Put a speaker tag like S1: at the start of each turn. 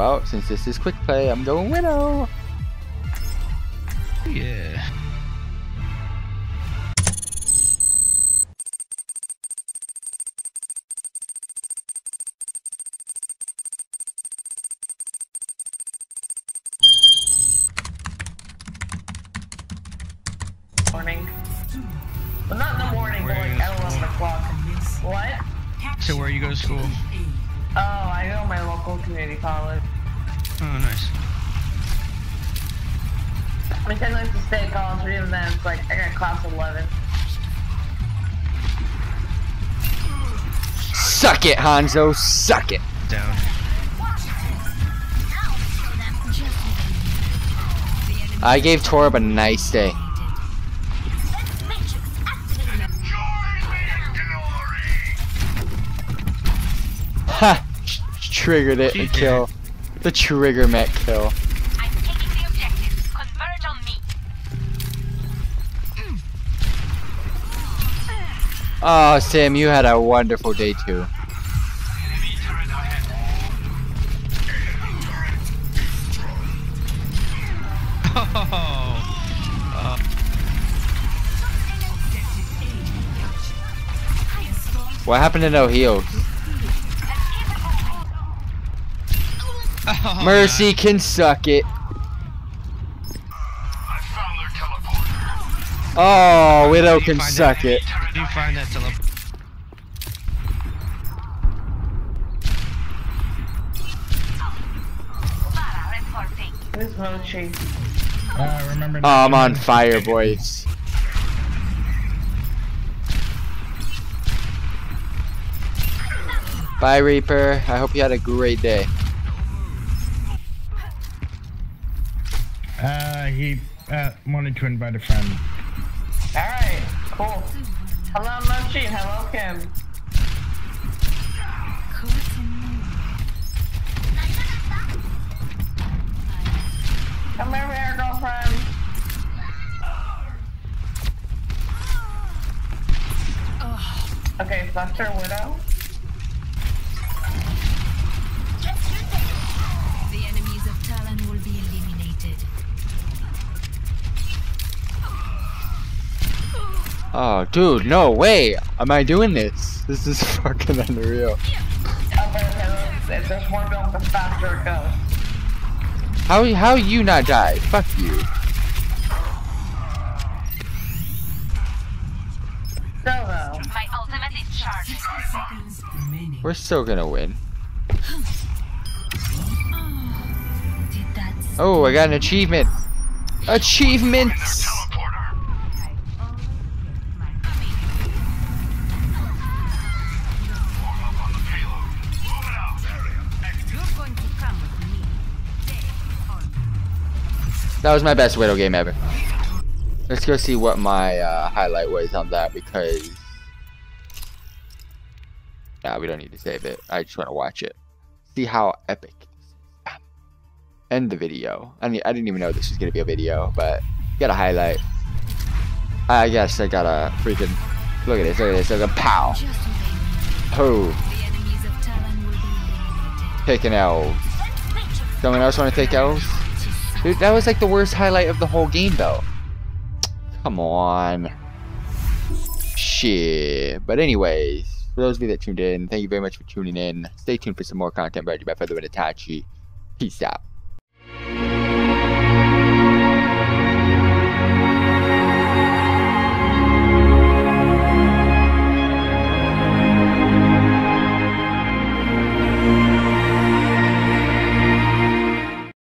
S1: Well, since this is quick play, I'm going Widow.
S2: Yeah.
S3: Morning. Well, not in the morning, but like at 11 o'clock. What?
S2: So where you go to school?
S3: Oh, I go to my local community college.
S2: Oh, nice.
S3: Because I like to stay at college, but even then, it's like I got class 11.
S1: Suck it, Hanzo. Suck it.
S2: Down.
S1: I gave Torb a nice day. Ha! Triggered it and kill. The trigger met kill.
S4: I'm taking the objective. Converge on me.
S1: Oh, Sam, you had a wonderful day too. What happened to no heals?
S2: Oh
S1: Mercy can suck it. Oh, Widow
S2: You
S1: can suck
S2: that-
S1: it.
S2: You find that tele-
S4: Lara reporting.
S3: Who's Mochi?
S5: Uh, remember
S1: Oh, I'm on fire, boys. Bye, Reaper. I hope you had a great day.
S5: Uh, he uh, wanted to invite a friend.
S3: Alright, cool. Hello, Mochi. Hello, Kim. Come over here, girlfriend. Okay, Buster Widow.
S1: Oh, dude, no way. Am I doing this? This is fucking unreal.
S3: If there's more built, the faster it goes.
S1: How how you not die? Fuck you.
S3: So, though.
S4: My ultimate is charged.
S1: We're still gonna win.
S6: Oh,
S1: oh, I got an achievement. Achievements. That was my best Widow game ever. Let's go see what my uh, highlight was on that because. Nah, we don't need to save it. I just want to watch it. See how epic. End the video. I mean, I didn't even know this was gonna be a video, but got a highlight. I guess I got a freaking. Look at this! Look at this! Look at pow!
S6: Be
S1: taking L's. Someone else want to take L's? Dude, that was like the worst highlight of the whole game, though. Come on. Shit. But anyways, for those of you that tuned in, thank you very much for tuning in. Stay tuned for some more content brought to you by Featherweight Itachi. Peace out.